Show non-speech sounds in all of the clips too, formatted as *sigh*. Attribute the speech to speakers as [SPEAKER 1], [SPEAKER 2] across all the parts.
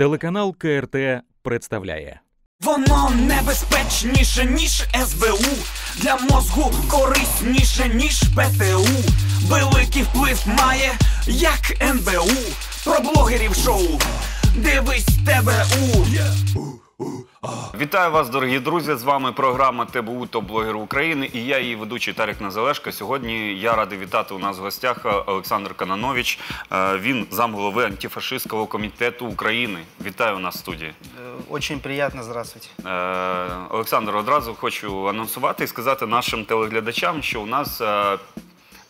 [SPEAKER 1] Телеканал КРТ представляє.
[SPEAKER 2] Воно небезпечніше, ніж СБУ, для мозгу корисніше, ніж ПТУ. Великий вплив має, як НБУ. Про блогерів шоу. Дивись ТБУ.
[SPEAKER 3] Вітаю вас, дорогі друзі! З вами програма ТБУ Топ блогер України і я її ведучий Тарік Назалешка. Сьогодні я радий вітати у нас в гостях Олександр Кананович. Е, Він замголови антифашистського комітету України. Вітаю нас в студії.
[SPEAKER 4] Очень приятно, здравствуйте.
[SPEAKER 3] Е, Олександр, одразу хочу анонсувати і сказати нашим телеглядачам, що у нас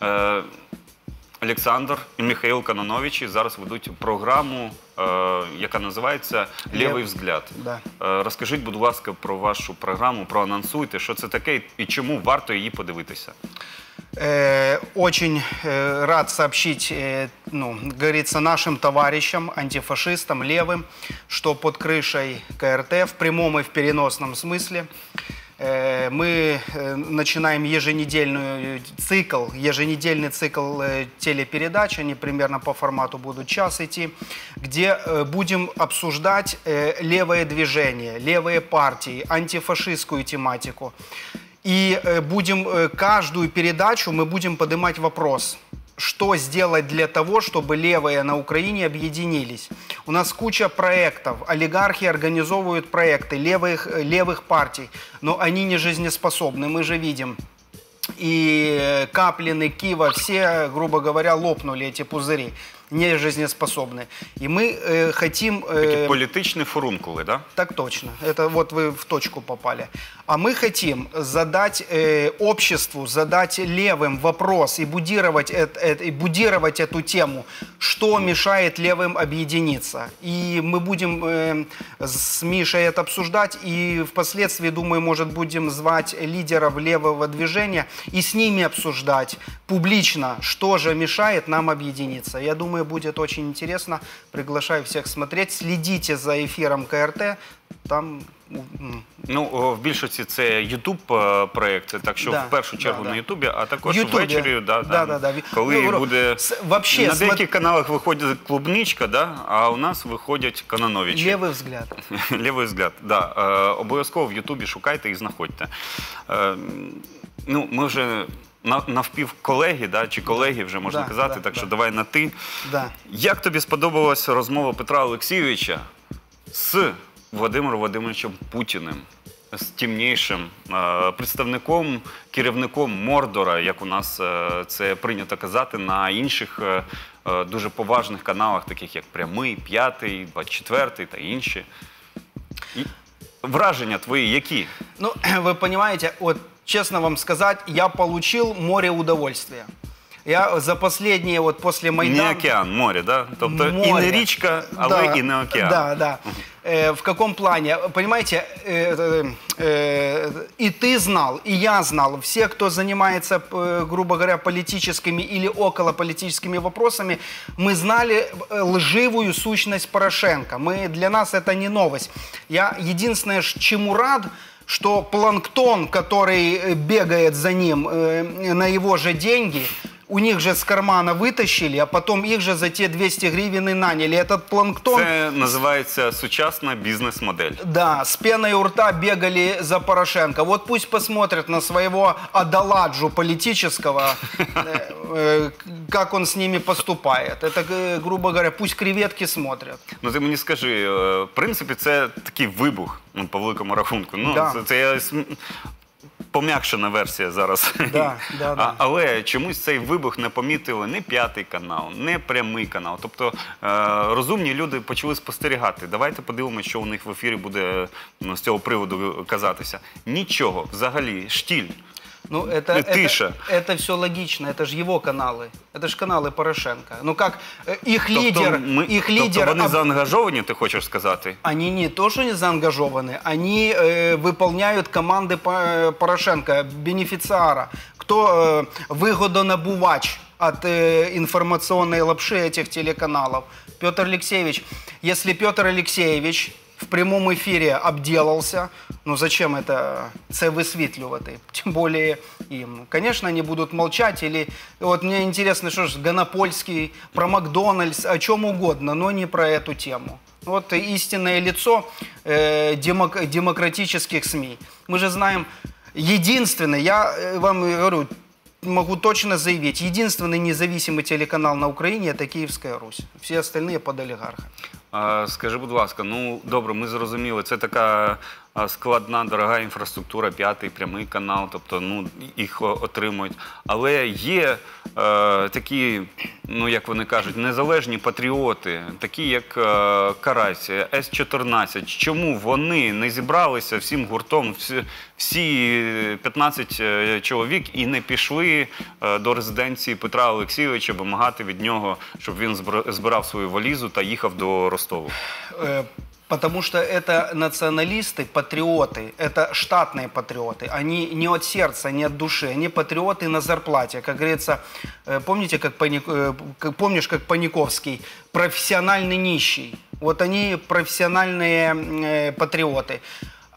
[SPEAKER 3] е, Олександр і Михайло Канановичі зараз ведуть програму, яка називається Лєвий
[SPEAKER 4] Лев-
[SPEAKER 3] взгляд.
[SPEAKER 4] Да.
[SPEAKER 3] Е, Розкажіть, будь ласка, про вашу програму, проанонсуйте, що це таке і чому варто її подивитися.
[SPEAKER 4] Э, Очень э, рад сообщить, э, ну, говорится, нашим товарищам, антифашистам, левым, что под крышей КРТ в прямом и в переносном смысле э, мы э, начинаем еженедельную цикл, еженедельный цикл э, телепередач, они примерно по формату будут час идти, где э, будем обсуждать э, левое движение, левые партии, антифашистскую тематику. И э, будем э, каждую передачу мы будем поднимать вопрос, что сделать для того, чтобы левые на Украине объединились. У нас куча проектов, олигархи организовывают проекты левых, э, левых партий, но они не жизнеспособны, мы же видим. И э, Каплин, и Кива, все, грубо говоря, лопнули эти пузыри, не жизнеспособны. И мы э, хотим... э,
[SPEAKER 3] Такі політичні фурункули, да?
[SPEAKER 4] так точно. Это вот вы в точку попали. А мы хотим задать э, обществу, задать левым вопрос и будировать, эт- эт- и будировать эту тему, что мешает левым объединиться. И мы будем э, с Мишей это обсуждать, и впоследствии, думаю, может, будем звать лидеров левого движения и с ними обсуждать публично, что же мешает нам объединиться. Я думаю, будет очень интересно. Приглашаю всех смотреть. Следите за эфиром КРТ. Там м,
[SPEAKER 3] Ну, о, в більшості це Ютуб е, проєкти, так що
[SPEAKER 4] Да,
[SPEAKER 3] в першу чергу
[SPEAKER 4] да, да.
[SPEAKER 3] на Ютубі, а також
[SPEAKER 4] Ютубі.
[SPEAKER 3] ввечері, да,
[SPEAKER 4] Да,
[SPEAKER 3] там,
[SPEAKER 4] да, да.
[SPEAKER 3] коли
[SPEAKER 4] Ну,
[SPEAKER 3] буде
[SPEAKER 4] с- вообще,
[SPEAKER 3] на
[SPEAKER 4] смо-
[SPEAKER 3] деяких каналах виходить клубничка, да, а у нас виходять Канановичі.
[SPEAKER 4] левый взгляд. *laughs*
[SPEAKER 3] Лівий взгляд, да. Е, обов'язково в Ютубі шукайте і знаходьте. Е, ну, ми вже на, навпів колеги, да, чи колеги вже можна
[SPEAKER 4] Да,
[SPEAKER 3] казати,
[SPEAKER 4] да,
[SPEAKER 3] так що
[SPEAKER 4] да.
[SPEAKER 3] давай на ти.
[SPEAKER 4] Да.
[SPEAKER 3] Як тобі сподобалася розмова Петра Олексійовича з Володимиром Володимировичем Путіним, з тімнішим е, представником, керівником Мордора, як у нас е, це прийнято казати, на інших е, е, дуже поважних каналах, таких як Прямий, П'ятий, 24 та інші. І враження твої які?
[SPEAKER 4] Ну, *clears throat* вы понимаете, вот честно вам сказать, я получил море удовольствия. Я за последние, вот после Майдана...
[SPEAKER 3] Не океан, море, да? Тобто і
[SPEAKER 4] Море.
[SPEAKER 3] не річка, але
[SPEAKER 4] Да,
[SPEAKER 3] і не океан.
[SPEAKER 4] Да, да. Э, в каком плане? Понимаете, э, э, э, и ты знал, и я знал, все, кто занимается, э, грубо говоря, политическими или околополитическими вопросами, мы знали э, лживую сущность Порошенко. Мы, для нас это не новость. Я единственное, ш- чему рад, что планктон, который э, бегает за ним э, на его же деньги, у них же с кармана вытащили, а потом их же за те 200 гривен и наняли. Этот планктон...
[SPEAKER 3] Це називається сучасна бізнес-модель.
[SPEAKER 4] Да, с пеной у рта бегали за Порошенко. Вот пусть посмотрят на своего Адаладжу политического, э, э, как он с ними поступает. Это, э, грубо говоря, пусть креветки смотрят.
[SPEAKER 3] Ну ти мені скажи, е, в принципі, це такий вибух ну, по великому рахунку. Ну,
[SPEAKER 4] Да.
[SPEAKER 3] це, це я см- пом'якшена версія зараз.
[SPEAKER 4] Да, да, *laughs* да.
[SPEAKER 3] Але чомусь цей вибух не помітили не п'ятий канал, не прямий канал. Тобто е, розумні люди почали спостерігати. Давайте подивимося, що у них в ефірі буде ну, з цього приводу казатися. Нічого, взагалі, штіль.
[SPEAKER 4] Ну, это,
[SPEAKER 3] тише.
[SPEAKER 4] это, это все логично, это же его каналы. Это же каналы Порошенко. Ну как, э, их
[SPEAKER 3] Тобто,
[SPEAKER 4] лидер,
[SPEAKER 3] ми-
[SPEAKER 4] их
[SPEAKER 3] тобто
[SPEAKER 4] лидер...
[SPEAKER 3] вони
[SPEAKER 4] об-
[SPEAKER 3] заангажовані, ти хочеш сказати?
[SPEAKER 4] Они не то, что не заангажованы, они э, выполняют команды По- Порошенко, бенефициара. Кто э, выгодонабувач от э, информационной лапши этих телеканалов? Петр Алексеевич. Если Петр Алексеевич в прямому ефірі обделался. Ну зачем это це висвітлювати? Тем более им. Конечно, они будут молчать или... Вот мне интересно, что ж, Гонопольский, про Макдональдс, о чем угодно, но не про эту тему. Вот истинное лицо э, демок- демократических СМИ. Мы же знаем, единственный, я э, вам говорю, могу точно заявить, единственный независимый телеканал на Украине – это Киевская Русь. Все остальные под олигарха.
[SPEAKER 3] А, Скажи, будь ласка, ну добре, ми зрозуміли, це така складна, дорога інфраструктура, п'ятий прямий канал, тобто ну, їх отримують. Але є е, такі, ну як вони кажуть, незалежні патріоти, такі як е, Карась, С-14. Чому вони не зібралися всім гуртом, всі, всі 15 е, чоловік і не пішли е, до резиденції Петра Олексійовича вимагати від нього, щоб він збирав свою валізу та їхав до Ростову?
[SPEAKER 4] Потому что это националисты, патриоты, это штатные патриоты. Они не от сердца, не от души, они патриоты на зарплате. Как говорится, э, помните, как, Паник- э, помнишь, как Паниковский, профессиональный нищий. Вот они профессиональные э, патриоты.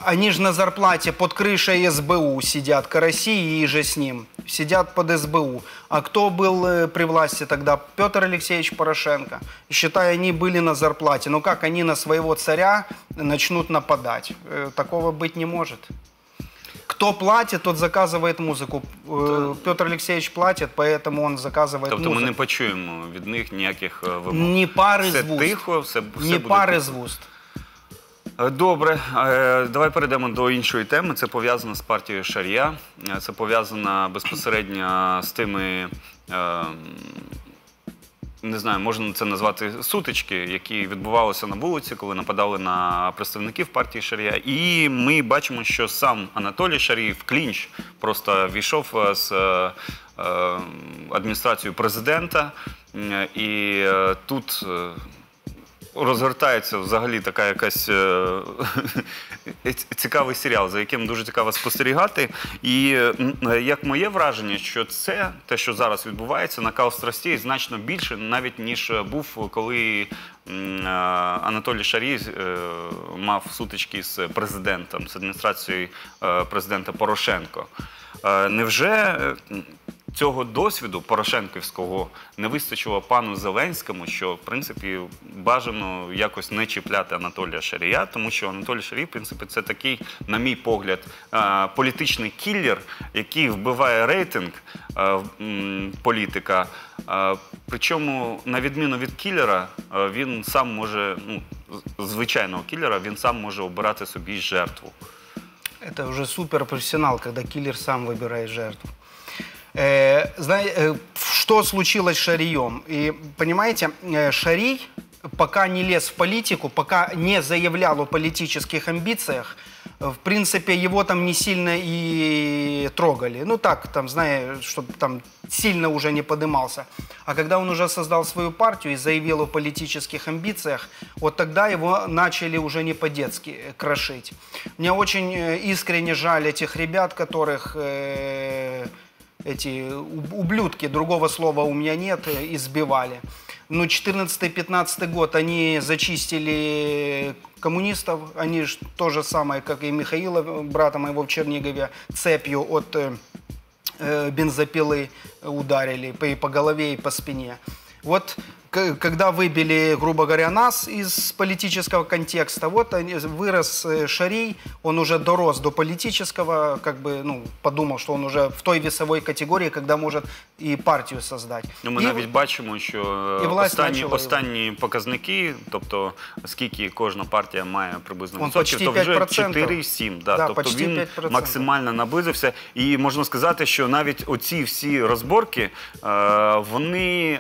[SPEAKER 4] Они же на зарплате под крышей СБУ сидят, Караси и же с ним, сидят под СБУ. А кто был э, при власти тогда? Петр Алексеевич Порошенко. Считай, они были на зарплате. Но как они на своего царя начнут нападать? Э, Такого быть не может. Кто платит, тот заказывает музыку. Э, Петр Алексеевич платит, поэтому он заказывает
[SPEAKER 3] Тобто ми
[SPEAKER 4] музыку.
[SPEAKER 3] не почуємо від них ніяких е, вимог.
[SPEAKER 4] Ні пари
[SPEAKER 3] все
[SPEAKER 4] з вуст.
[SPEAKER 3] тихо, все, все
[SPEAKER 4] Не
[SPEAKER 3] буде
[SPEAKER 4] пары
[SPEAKER 3] тихо.
[SPEAKER 4] з вуст.
[SPEAKER 3] Е, Добре, Е, давай перейдемо до іншої теми. Це пов'язано з партією Шарія. Е, Це пов'язано безпосередньо з тими. е, Не знаю, можна це назвати сутички, які відбувалися на вулиці, коли нападали на представників партії Шарія. І ми бачимо, що сам Анатолій Шарій в клінч просто війшов з е, е, адміністрацією президента. І тут розгортається взагалі така якась е, *laughs* цікавий серіал, за яким дуже цікаво спостерігати. І м, як моє враження, що це те, що зараз відбувається, накал страстей значно більше, навіть ніж був, коли е, Анатолій Шарій е, мав сутички з президентом, з адміністрацією е, президента Порошенко. Е, Невже е, цього досвіду Порошенківського не вистачило пану Зеленському, що в принципі бажано якось не чіпляти Анатолія Шарія, тому що Анатолій Шарій, в принципі, це такий, на мій погляд, е, політичний кіллер, який вбиває рейтинг е, м, політика. Е, Причому, на відміну від кіллера, е, він сам може, ну, з- звичайного кіллера, він сам може обирати собі жертву.
[SPEAKER 4] Это уже суперпрофессионал, когда киллер сам выбирает жертву. Э, зна- э, что случилось с Шарием? И понимаете, э, Шарий пока не лез в политику, пока не заявлял о политических амбициях, э, в принципе, его там не сильно и трогали. Ну так, там, зная, чтобы там сильно уже не подымался. А когда он уже создал свою партию и заявил о политических амбициях, вот тогда его начали уже не по-детски э, крошить. Мне очень э, искренне жаль этих ребят, которых э, эти уб- ублюдки, другого слова у меня нет, э, избивали. Ну, 14-15 год они зачистили коммунистов, они же то же самое, как и Михаила, э, брата моего в Чернигове, цепью от э, бензопилы ударили и по голове, и по спине. Вот когда выбили, грубо говоря, нас из политического контекста, вот они- вырос э, Шарий, он уже дорос до политического, как бы, ну, подумал, что он уже в той весовой категории, когда может и партию создать.
[SPEAKER 3] Ну, ми
[SPEAKER 4] И
[SPEAKER 3] навіть бачимо, що е,
[SPEAKER 4] і власть
[SPEAKER 3] останні,
[SPEAKER 4] почала
[SPEAKER 3] останні показники, тобто скільки кожна партія має приблизно
[SPEAKER 4] Он
[SPEAKER 3] відсотків,
[SPEAKER 4] почти
[SPEAKER 3] то вже
[SPEAKER 4] 5%.
[SPEAKER 3] 4,7. Да,
[SPEAKER 4] Да,
[SPEAKER 3] тобто
[SPEAKER 4] почти
[SPEAKER 3] він
[SPEAKER 4] 5%.
[SPEAKER 3] максимально наблизився. І можна сказати, що навіть оці всі розборки, е, вони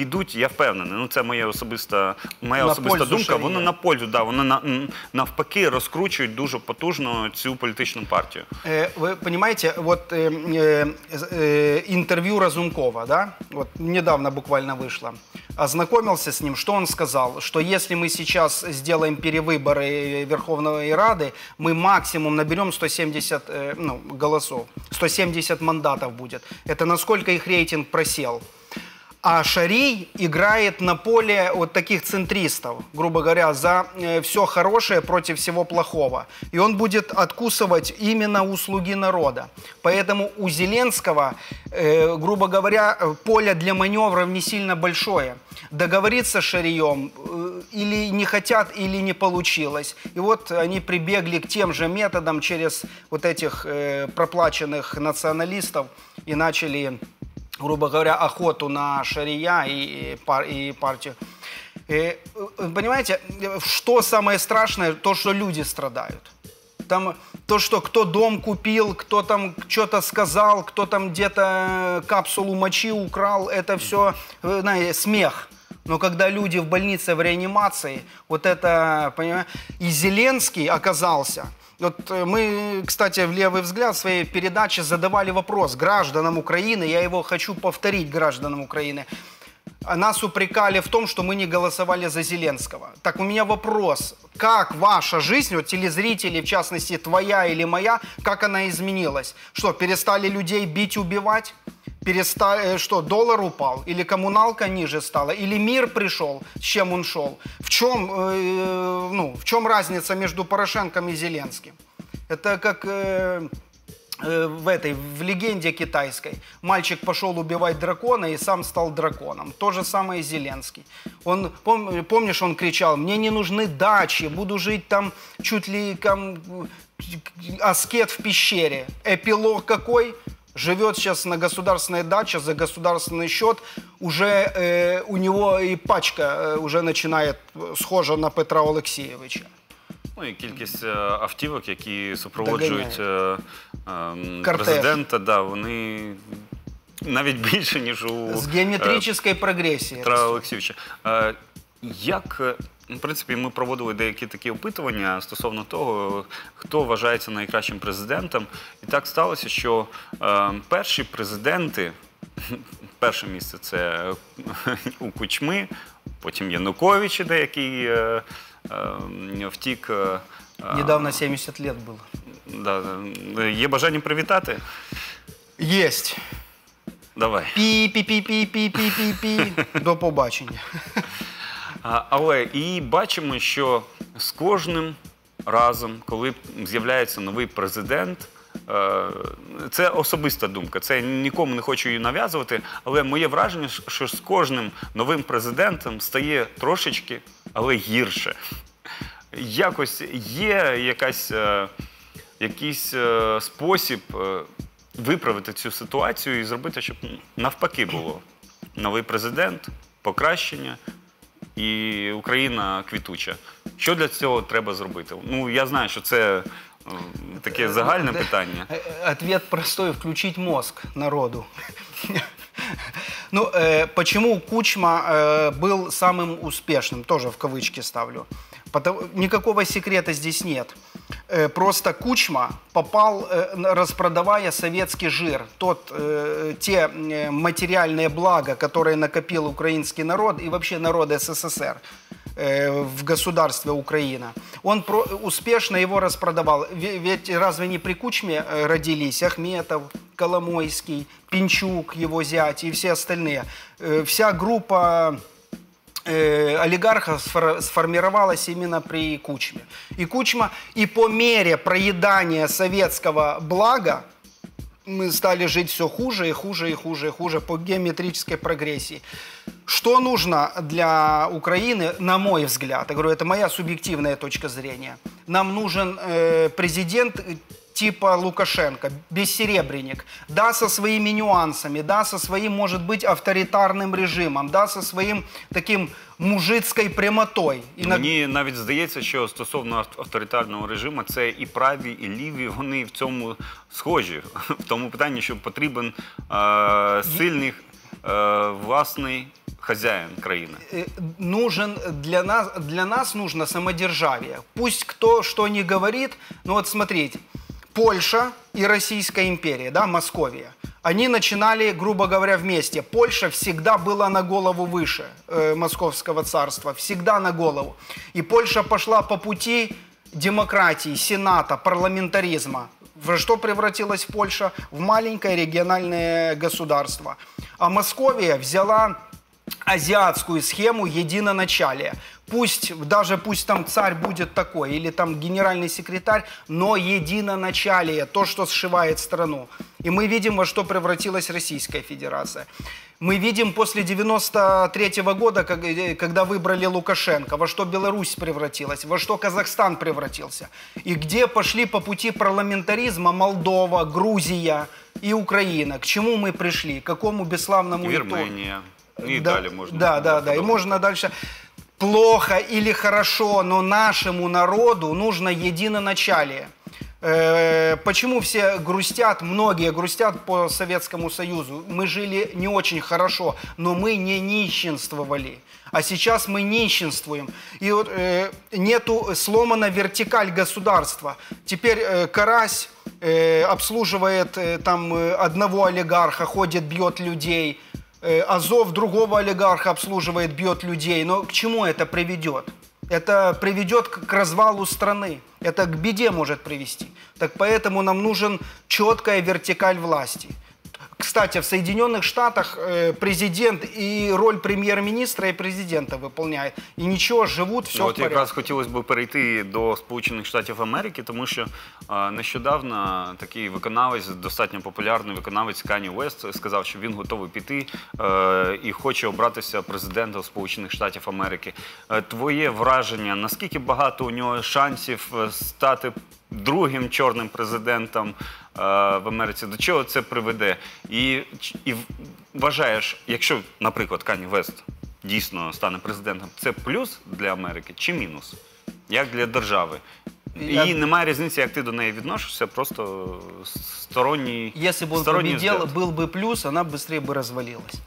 [SPEAKER 3] підуть, я впевнений. Ну це моя особиста, моя
[SPEAKER 4] На
[SPEAKER 3] особиста
[SPEAKER 4] пользу
[SPEAKER 3] думка.
[SPEAKER 4] Шарія.
[SPEAKER 3] Вони на пользу, да, вони на, м, навпаки розкручують дуже потужно цю політичну партію.
[SPEAKER 4] Э, Вы понимаете, вот э, э, э, интервью Разумкова, да, вот недавно буквально вышло, ознакомился с ним, что он сказал, что если мы сейчас сделаем перевыборы Верховной Рады, мы максимум наберем 170 э, ну, голосов, 170 мандатов будет. Это насколько их рейтинг просел. А Шарий играет на поле вот таких центристов, грубо говоря, за все хорошее против всего плохого. И он будет откусывать именно услуги народа. Поэтому у Зеленского, э, грубо говоря, поле для маневров не сильно большое. Договориться с Шарием э, или не хотят, или не получилось. И вот они прибегли к тем же методам через вот этих э, проплаченных националистов и начали грубо говоря, охоту на Шария и, и партию. И, э, понимаете, что самое страшное? То, что люди страдают. Там то, что кто дом купил, кто там что-то сказал, кто там где-то капсулу мочи украл, это все, э, знаете, смех. Но когда люди в больнице в реанимации, вот это, понимаете, и Зеленский оказался – вот э, мы, кстати, в «Левый взгляд» в своей передаче задавали вопрос гражданам Украины, я его хочу повторить гражданам Украины. Нас упрекали в том, что мы не голосовали за Зеленского. Так у меня вопрос, как ваша жизнь, вот телезрители, в частности твоя или моя, как она изменилась? Что, перестали людей бить, убивать? Перестали, э, что, доллар упал, или коммуналка ниже стала, или мир пришел, с чем он шел. В чем, э, ну, в чем разница между Порошенком и Зеленским? Это как э, э, в этой, в легенде китайской. Мальчик пошел убивать дракона и сам стал драконом. То же самое и Зеленский. Он, пом, помнишь, он кричал, мне не нужны дачи, буду жить там чуть ли там, аскет в пещере. Эпилог какой? живет сейчас на государственной даче за государственный счет, уже э, у него и пачка э, уже начинает э, схожа на Петра Олексійовича.
[SPEAKER 3] Ну і кількість е, автівок, які супроводжують е, е, президента, да, вони навіть більше, *laughs* ніж у
[SPEAKER 4] з геометричної прогресії.
[SPEAKER 3] Петра Олексійовича. Е, як в принципі, ми проводили деякі такі опитування стосовно того, хто вважається найкращим президентом. І так сталося, що е, перші президенти, *laughs* перше місце це у Кучми, потім Януковича, деякий е, е, втік. Е,
[SPEAKER 4] Недавно 70 лет було.
[SPEAKER 3] Да, Є бажання привітати?
[SPEAKER 4] Єсть.
[SPEAKER 3] Давай.
[SPEAKER 4] Пі-пі-пі-пі-пі-пі-пі. До побачення. *laughs*
[SPEAKER 3] Але і бачимо, що з кожним разом, коли з'являється новий президент, е, це особиста думка. Це нікому не хочу її нав'язувати, але моє враження, що з кожним новим президентом стає трошечки, але гірше. Якось є якась, е, якийсь е, спосіб виправити цю ситуацію і зробити, щоб навпаки було новий президент, покращення і Україна квітуча. Що для цього треба зробити? Ну я знаю, що це е, таке загальне питання.
[SPEAKER 4] Ответ простой: включить мозг народу. *laughs* Ну, э, почему Кучма э, был самым успешным, тоже в кавычки ставлю. Потому, никакого секрета здесь нет. Э, просто Кучма попал, э, распродавая советский жир, тот, э, те материальные блага, которые накопил украинский народ и вообще народ СССР в государстве Украина. Он про, успешно его распродавал. Ведь разве не при Кучме родились Ахметов, Коломойский, Пинчук, его зять и все остальные? Вся группа э, олигархов сформировалась именно при Кучме. И Кучма, и по мере проедания советского блага, мы стали жить все хуже и хуже и хуже и хуже по геометрической прогрессии. Что нужно для Украины, на мой взгляд, я говорю, это моя субъективная точка зрения, нам нужен э, президент типа Лукашенко, бессеребренник, да, со своими нюансами, да, со своим, может быть, авторитарным режимом, да, со своим таким мужицькою прямотою.
[SPEAKER 3] І Мені навіть здається, що стосовно авторитарного режиму, це і праві, і ліві, вони в цьому схожі. В тому питанні, що потрібен е, сильний е, власний хозяин країни. Е,
[SPEAKER 4] нужен для нас, для нас нужно самодержавие. Пусть кто что не говорит, но вот смотрите, Польша и Российская империя, да, Московия, они начинали, грубо говоря, вместе. Польша всегда была на голову выше э, Московского царства, всегда на голову. И Польша пошла по пути демократии, сената, парламентаризма. Во что превратилась Польша? В маленькое региональное государство. А Московия взяла азиатскую схему единоначалия Пусть, даже пусть там царь будет такой, или там генеральный секретарь, но единоначалие, то, что сшивает страну. И мы видим, во что превратилась Российская Федерация. Мы видим после 93 года, как- э, когда выбрали Лукашенко, во что Беларусь превратилась, во что Казахстан превратился. И где пошли по пути парламентаризма Молдова, Грузия и Украина. К чему мы пришли? К какому бесславному итогу?
[SPEAKER 3] Вірменія. І
[SPEAKER 4] да,
[SPEAKER 3] далі можна.
[SPEAKER 4] Да, да, да. И
[SPEAKER 3] продовжувати.
[SPEAKER 4] можно дальше. Плохо или хорошо, но нашему народу нужно единоначалие. Э, Почему все грустят, многие грустят по Советскому Союзу? Мы жили не очень хорошо, но мы не нищенствовали. А сейчас мы нищенствуем. И вот э, нету сломана вертикаль государства. Теперь э, Карась э, обслуживает э, там э, одного олигарха, ходит, бьет людей. Э, Азов другого олигарха обслуживает, бьет людей. Но к чему это приведет? Это приведет к развалу страны. Это к беде может привести. Так поэтому нам нужен четкая вертикаль власти. Кстати, в Соединенных Штатах э, президент и роль премьер-министра и президента выполняет. И ничего, живут, все
[SPEAKER 3] Ну,
[SPEAKER 4] в
[SPEAKER 3] От
[SPEAKER 4] порядке.
[SPEAKER 3] якраз хотілося б перейти до Сполучених Штатів Америки, тому що е, нещодавно такий виконавець, достатньо популярний виконавець Кані Уест, сказав, що він готовий піти е, і хоче обратися президентом Сполучених Штатів Америки. Е, твоє враження, наскільки багато у нього шансів е, стати другим чорним президентом е, в Америці? До чого це приведе? І, і вважаєш, якщо, наприклад, Кані Вест дійсно стане президентом, це плюс для Америки чи мінус? Як для держави?
[SPEAKER 4] Я-
[SPEAKER 3] І немає різниці, як ти до неї відносишся, просто сторонній.
[SPEAKER 4] Если бы он
[SPEAKER 3] сторонній
[SPEAKER 4] победил,
[SPEAKER 3] взгляд.
[SPEAKER 4] был бы плюс, она быстрее бы развалилась. *laughs*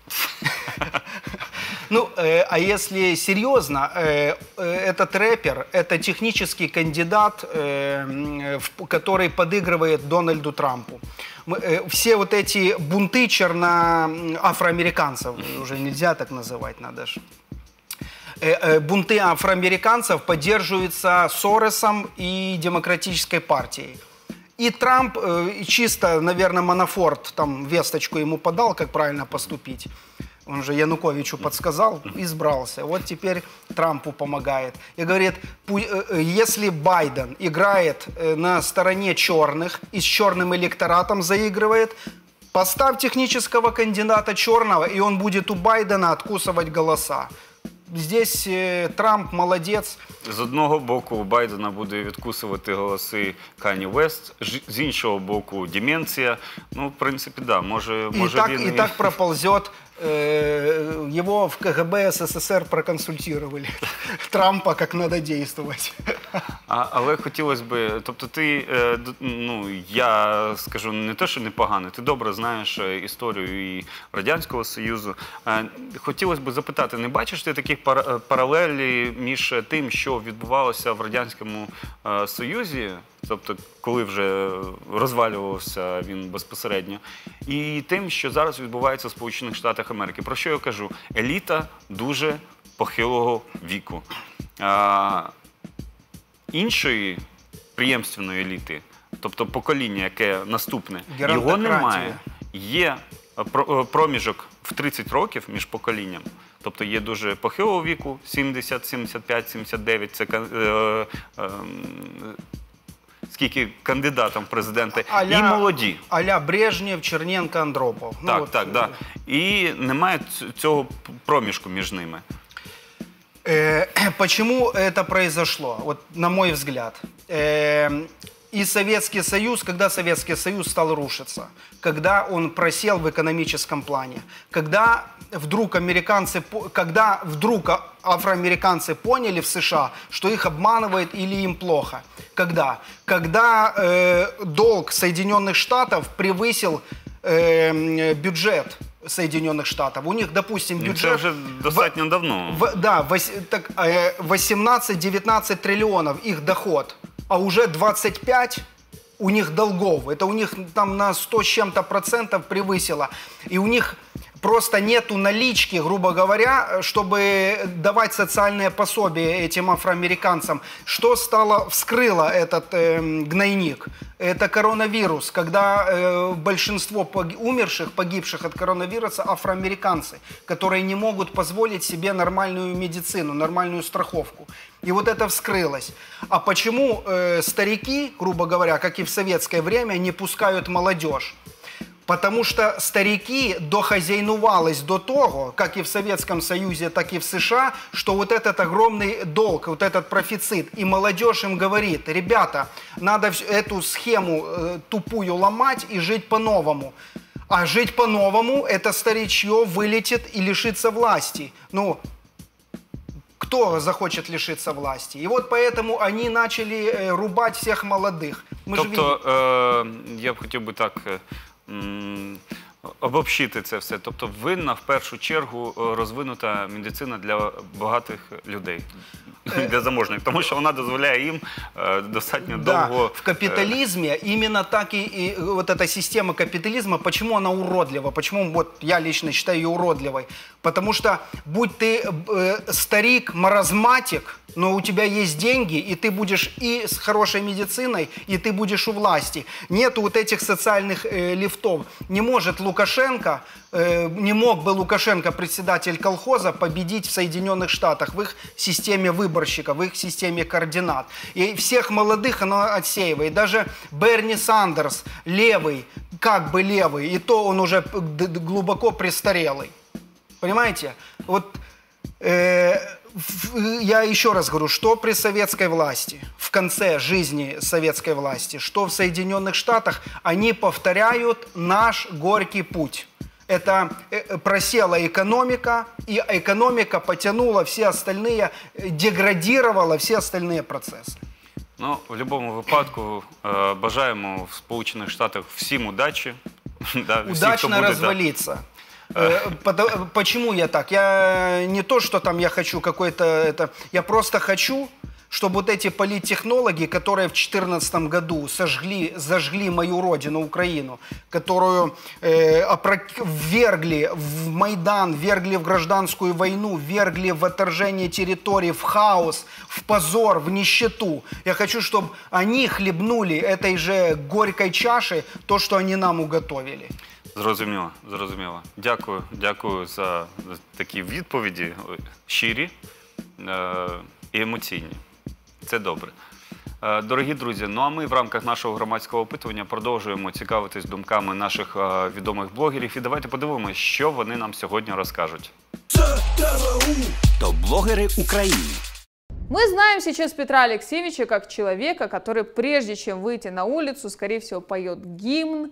[SPEAKER 4] Ну, э, а если серьезно, э, э, этот рэпер, это технический кандидат, э, м, в- который подыгрывает Дональду Трампу. Мы, э, все вот эти бунты черно-афроамериканцев, уже нельзя так называть, надо же э, э, бунты афроамериканцев поддерживаются Соросом и Демократической партией. И Трамп э, чисто, наверное, Манафорт там весточку ему подал, как правильно поступить. Он же Януковичу подсказал, избрался. Вот теперь Трампу помогает. И говорит, э, э, если Байден играет э, на стороне черных и с черным электоратом заигрывает, поставь технического кандидата черного, и он будет у Байдена откусывать голоса Здесь э, Трамп молодец.
[SPEAKER 3] З одного боку, у Байдена буде відкусувати голоси Кані Вест, ж- з іншого боку, деменція. Ну, в принципі, да, може,
[SPEAKER 4] И
[SPEAKER 3] може
[SPEAKER 4] так,
[SPEAKER 3] він
[SPEAKER 4] и так проползет. э, Его в КГБ СССР проконсультировали. *laughs* Трампа, как надо действовать. *laughs*
[SPEAKER 3] Але хотілося б, тобто ти, е, ну я скажу не те, що непогано, ти добре знаєш е, історію і Радянського Союзу. Е, Хотілося б запитати, не бачиш ти таких е, паралелі між тим, що відбувалося в Радянському Союзі, тобто коли вже розвалювався він безпосередньо, і тим, що зараз відбувається в Сполучених Штатах Америки. Про що я кажу? Еліта дуже похилого віку. А, іншої преємственної еліти, тобто покоління, яке наступне, його немає. Є е, про- проміжок в 30 років між поколінням. Тобто є дуже похилого віку, 70, 75, 79, це е, е, м, скільки кандидатам в президенти, і молоді.
[SPEAKER 4] Аля Брежнєв, Черненко, Андропов. Ну,
[SPEAKER 3] Так,
[SPEAKER 4] вот,
[SPEAKER 3] так, да. І немає цього проміжку між ними.
[SPEAKER 4] Э, *clears throat* Почему это произошло? Вот на мой взгляд. И Советский Союз, когда Советский Союз стал рушиться, когда он просел в экономическом плане, когда вдруг американцы, когда вдруг а- афроамериканцы поняли в США, что их обманывают или им плохо. Когда? Когда э, долг Соединенных Штатов превысил э, бюджет Соединенных Штатов. У них, допустим, бюджет...
[SPEAKER 3] Це вже
[SPEAKER 4] в-
[SPEAKER 3] достатньо давно.
[SPEAKER 4] в- да, вось- так, э, 18-19 триллионов их доход, а уже 25 у них долгов. Это у них там на 100 с чем-то процентов превысило. И у них просто нету налички, грубо говоря, чтобы давать социальное пособие этим афроамериканцам. Что стало, вскрыло этот э, гнойник? Это коронавирус, когда э, большинство пог- умерших, погибших от коронавируса афроамериканцы, которые не могут позволить себе нормальную медицину, нормальную страховку. И вот это вскрылось. А почему э, старики, грубо говоря, как и в советское время, не пускают молодежь? Потому что старики дохозяйнувались до того, как и в Советском Союзе, так и в США, что вот этот огромный долг, вот этот профицит, и молодежь им говорит, ребята, надо эту схему э, тупую ломать и жить по-новому. А жить по-новому, это старичье вылетит и лишится власти. Ну, кто захочет лишиться власти? И вот поэтому они начали э, рубать всех молодых. Же
[SPEAKER 3] Тобто, е, я б хотів би так обобщити це все. Тобто, винна в першу чергу розвинута медицина для багатих людей, *laughs* для заможних, тому що вона дозволяє їм е, достатньо
[SPEAKER 4] Да,
[SPEAKER 3] довго.
[SPEAKER 4] в капитализме именно так и, и вот эта система капитализма, почему она уродлива, почему вот я лично считаю ее уродливой, потому что будь ты э, старик, маразматик, но у тебя есть деньги, и ты будешь и с хорошей медициной, и ты будешь у власти. Нету вот этих социальных э, лифтов. Не может Лукашенко, э, не мог бы Лукашенко, председатель колхоза, победить в Соединенных Штатах в их системе выборщика, в их системе координат. И всех молодых оно отсеивает. Даже Берни Сандерс, левый, как бы левый, и то он уже глубоко престарелый. Понимаете? Вот э, я еще раз говорю, что при советской власти, в конце жизни советской власти, что в Соединенных Штатах, они повторяют наш горький путь Это э, просела экономика, и экономика потянула все остальные, э, деградировала все остальные процессы.
[SPEAKER 3] Ну, в будь-якому випадку е, бажаємо в Сполучених Штатах всім удачі. *laughs* Да, всі, хто
[SPEAKER 4] удачно
[SPEAKER 3] буде, да.
[SPEAKER 4] развалиться. Э, подо- Почему я так? Я не то, что там я хочу какой-то это, я просто хочу, чтобы вот эти политтехнологи, которые в 2014 году сожгли, зажгли мою родину, Украину, которую э, опрок- ввергли в Майдан, ввергли в гражданскую войну, ввергли в отторжение территорий, в хаос, в позор, в нищету. Я хочу, чтобы они хлебнули этой же горькой чаши то, что они нам уготовили.
[SPEAKER 3] Зрозуміло, зрозуміло. Дякую, дякую за такі відповіді е, щирі е, і емоційні. Це добре. Е, Дорогі друзі, ну а ми в рамках нашого громадського опитування продовжуємо цікавитись думками наших е, відомих блогерів. І давайте подивимося, що вони нам сьогодні розкажуть.
[SPEAKER 2] Топ-блогери України.
[SPEAKER 5] Мы знаем сейчас Петра Алексеевича как человека, который прежде чем выйти на улицу, скорее всего, поет гимн,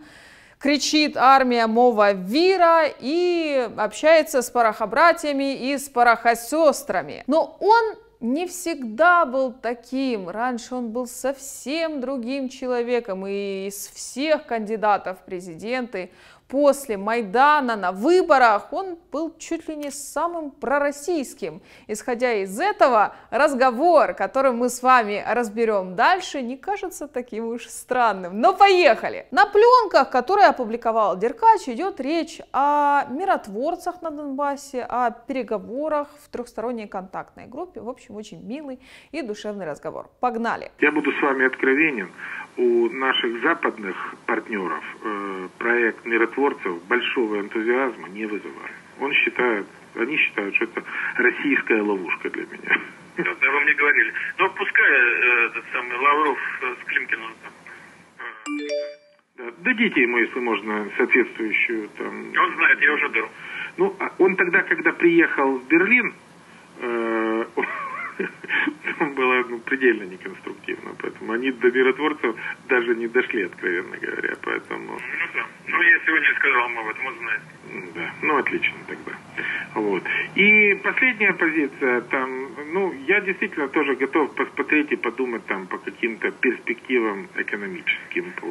[SPEAKER 5] кричит «Армия, мова, вира» и общается с парохобратьями и с парохосестрами. Но он не всегда был таким. Раньше он был совсем другим человеком. И из всех кандидатов в президенты после Майдана на выборах он был чуть ли не самым пророссийским. Исходя из этого, разговор, который мы с вами разберем дальше, не кажется таким уж странным. Но поехали! На пленках, которые опубликовал Деркач, идет речь о миротворцах на Донбассе, о переговорах в трехсторонней контактной группе. В общем, очень милый и душевный разговор. Погнали!
[SPEAKER 6] Я буду с вами откровенен. У наших западных партнеров э, проект миротворцев большого энтузиазма не вызывает. Он считает, они считают, что это российская ловушка для меня.
[SPEAKER 7] Да, вы мне говорили. Но пускай э, этот самый Лавров э, с Климкиным
[SPEAKER 6] Да, Дадите ему, если можно, соответствующую там.
[SPEAKER 7] Он знает, я уже дал.
[SPEAKER 6] Ну, а он тогда, когда приехал в Берлин, э, *laughs* *laughs* было ну, предельно неконструктивно, поэтому они до миротворцев даже не дошли, откровенно говоря, поэтому...
[SPEAKER 7] Ну да. Ну, я сегодня сказал ему об этом, он знает.
[SPEAKER 6] Да, ну отлично тогда. Вот. И последняя позиция, там, ну, я действительно тоже готов посмотреть и подумать там по каким-то перспективам экономическим, по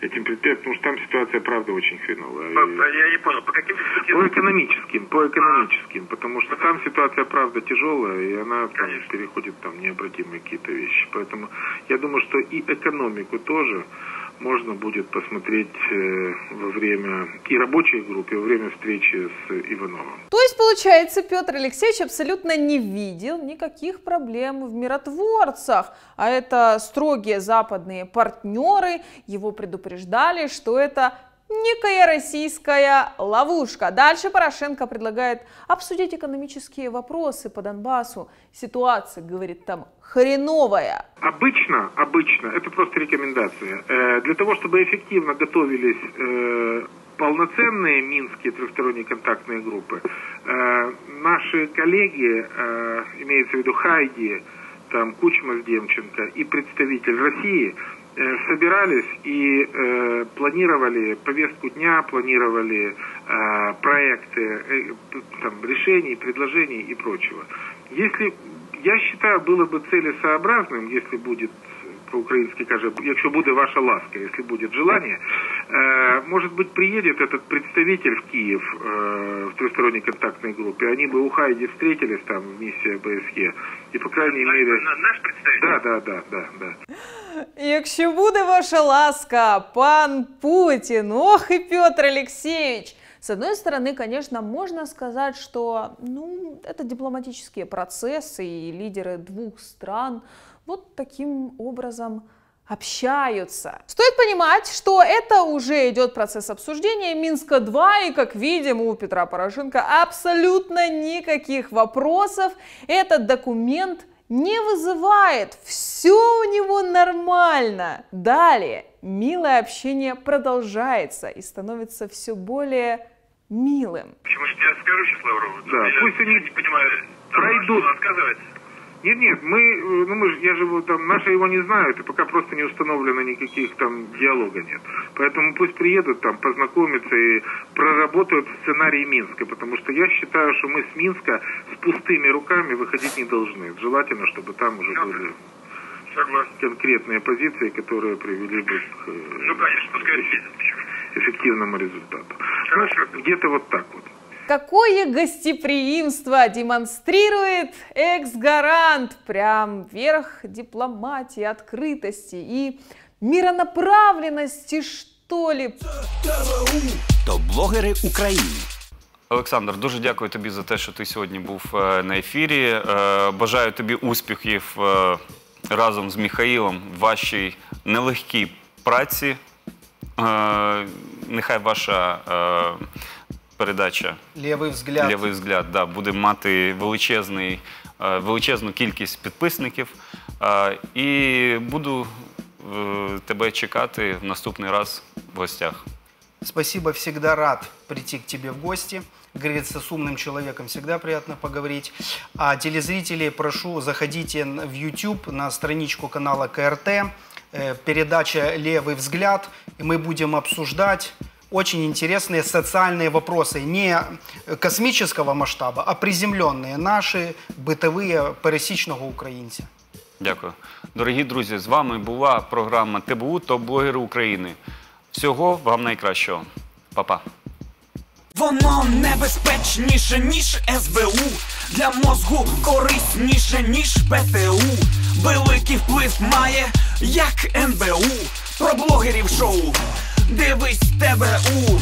[SPEAKER 6] этим предприятиям, потому что там ситуация, правда, очень хреновая.
[SPEAKER 7] Я не понял, по каким
[SPEAKER 6] По экономическим, по экономическим, потому что там ситуация, правда, тяжелая, и она там, переходит там необратимые какие-то вещи. Поэтому я думаю, что и экономику тоже можно будет посмотреть э, во время и рабочей группы, и во время встречи с Ивановым.
[SPEAKER 5] То есть, получается, Петр Алексеевич абсолютно не видел никаких проблем в миротворцах, а это строгие западные партнеры его предупреждали, что это некая российская ловушка. Дальше Порошенко предлагает обсудить экономические вопросы по Донбассу. Ситуация, говорит, там хреновая.
[SPEAKER 6] Обычно, обычно, это просто рекомендация. Э, для того, чтобы эффективно готовились э, полноценные минские трехсторонние контактные группы, э, наши коллеги, имеется в виду Хайди, там Кучма с Демченко и представитель России – собирались и э, планировали повестку дня, планировали э, проекты э, там, решений, предложений и прочего. Если я считаю, было бы целесообразным, если будет по-українськи каже, якщо буде ваша ласка, если будет желание, э, может быть, приедет этот представитель в Киев э, в трехсторонней контактной группе, они бы у Хайди встретились там в миссии ОБСЕ, и, по крайней мере...
[SPEAKER 7] Наш представитель?
[SPEAKER 6] Да, да, да, да, да.
[SPEAKER 5] Якщо буде ваша ласка, пан Путин, ох и Петр Алексеевич. С одной стороны, конечно, можно сказать, что ну, это дипломатические процессы, и лидеры двух стран вот таким образом общаются. Стоит понимать, что это уже идет процесс обсуждения Минска-2, и, как видим, у Петра Порошенко абсолютно никаких вопросов. Этот документ не вызывает, все у него нормально. Далее, милое общение продолжается и становится все более милым.
[SPEAKER 7] Почему же я скажу сейчас Лаврову?
[SPEAKER 6] Да,
[SPEAKER 7] я,
[SPEAKER 6] пусть они
[SPEAKER 7] я не понимаю,
[SPEAKER 6] пройдут.
[SPEAKER 7] Отказывается.
[SPEAKER 6] Нет, нет, мы, э, ну мы же, я живу там, наши его не знают, и пока просто не установлено никаких там диалога нет. Поэтому пусть приедут там, познакомятся и проработают сценарий Минска, потому что я считаю, что мы с Минска с пустыми руками выходить не должны. Желательно, чтобы там уже
[SPEAKER 7] Ну,
[SPEAKER 6] были
[SPEAKER 7] Согласен.
[SPEAKER 6] конкретные позиции, которые привели бы к э,
[SPEAKER 7] Ну, конечно,
[SPEAKER 6] эффективному результату.
[SPEAKER 7] Хорошо.
[SPEAKER 6] Ну, где-то вот так вот.
[SPEAKER 5] Какое гостеприимство демонстрирует экс-гарант. Прям верх дипломатии, открытости и миронаправленности, что ли.
[SPEAKER 2] Топ-блогери України.
[SPEAKER 3] Олександр, дуже дякую тобі за те, що ти сьогодні був е, на ефірі. Е, Бажаю тобі успіхів е, разом з Міхаїлом в вашій нелегкій праці. Е, Нехай ваша е, передача
[SPEAKER 4] Левый взгляд.
[SPEAKER 3] Лівий взгляд да, буде мати величезний, е, величезну кількість підписників. Е, І буду е, тебе чекати в наступний раз в гостях.
[SPEAKER 4] Спасибо, всегда рад прийти к тебе в гости. Как говорится, с умным человеком всегда приятно поговорить. А телезрители, прошу, заходите н- в YouTube на страничку канала КРТ, э, передача «Левый взгляд», и мы будем обсуждать очень интересные социальные вопросы, не космического масштаба, а приземленные, наши, бытовые, пересічного українця.
[SPEAKER 3] Дякую. Дорогі друзі, з вами була програма ТБУ топ блогери України. Всього вам найкращого. Па-па.
[SPEAKER 2] Воно небезпечніше, ніж СБУ. Для мозку корисніше, ніж ПТУ. Великий вплив має, як НБУ. Про блогерів шоу. Дивись ТБУ.